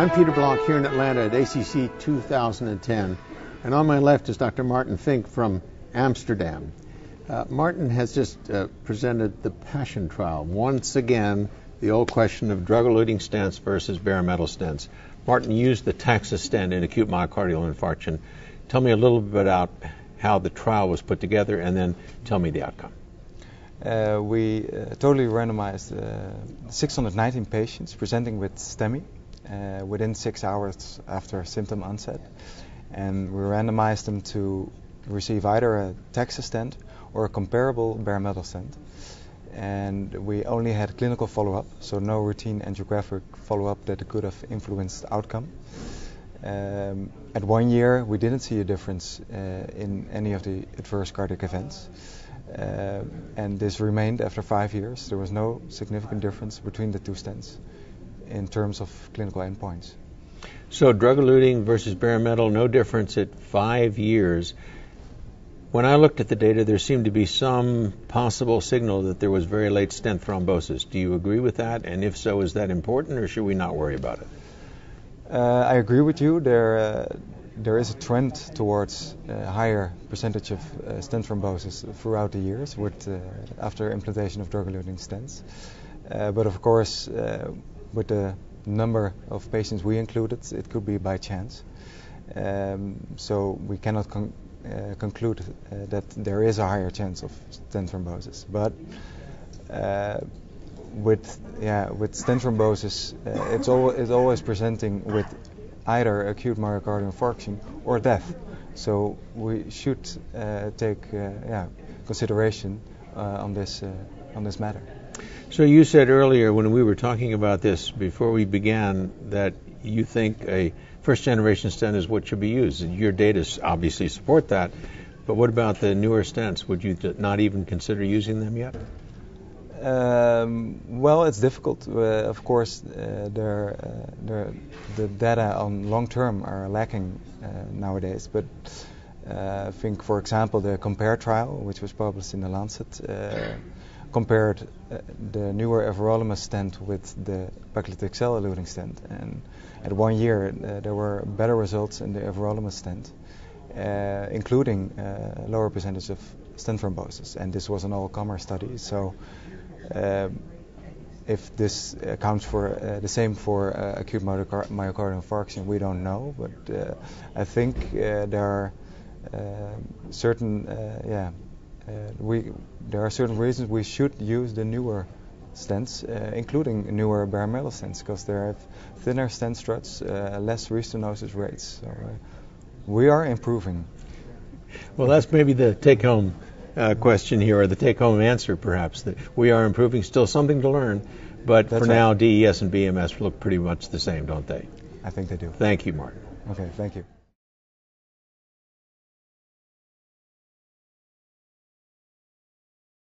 I'm Peter Block here in Atlanta at ACC 2010, and on my left is Dr. Martin Vink from Amsterdam. Uh, Martin has just uh, presented the PASSION trial. Once again, the old question of drug-eluting stents versus bare metal stents. Martin used the TAXUS stent in acute myocardial infarction. Tell me a little bit about how the trial was put together, and then tell me the outcome. Uh, we uh, totally randomized uh, 619 patients presenting with STEMI uh, within six hours after symptom onset, and we randomized them to receive either a TAXUS stent or a comparable bare metal stent. And we only had clinical follow-up, so no routine angiographic follow-up that could have influenced outcome. Um, at one year, we didn't see a difference uh, in any of the adverse cardiac events. Uh, and this remained after five years. There was no significant difference between the two stents in terms of clinical endpoints. So, drug eluting versus bare metal, no difference at five years. When I looked at the data, there seemed to be some possible signal that there was very late stent thrombosis. Do you agree with that? And if so, is that important or should we not worry about it? Uh, I agree with you. There, uh, there is a trend towards a higher percentage of uh, stent thrombosis throughout the years with, uh, after implantation of drug-eluting stents. Uh, but of course, uh, with the number of patients we included, it could be by chance. Um, so we cannot con- uh, conclude uh, that there is a higher chance of stent thrombosis. But uh, with yeah with stent thrombosis, uh, it's, al- it's always presenting with either acute myocardial infarction or death. So we should uh, take uh, yeah consideration on this on this matter. So you said earlier when we were talking about this before we began that you think a first generation stent is what should be used. Your data obviously support that. But what about the newer stents? Would you not even consider using them yet? Um, well, it's difficult. Uh, of course, uh, uh, the data on long term are lacking uh, nowadays. But uh, I think, for example, the COMPARE trial, which was published in the Lancet, uh, compared uh, the newer everolimus stent with the paclitaxel eluting stent. And at one year, uh, there were better results in the everolimus stent, uh, including uh, lower percentage of stent thrombosis. And this was an all-comer study. So um, if this accounts for uh, the same for uh, acute myocardial infarction, we don't know. But I think there are certain, yeah, we, there are certain reasons we should use the newer stents, uh, including newer bare metal stents, because they have thinner stent struts, uh, less restenosis rates. So we are improving. Well, that's maybe the take-home uh, question here, or the take-home answer, perhaps. That we are improving. Still something to learn, but that's for right. now, DES and BMS look pretty much the same, don't they? I think they do. Thank you, Martin. Okay, thank you.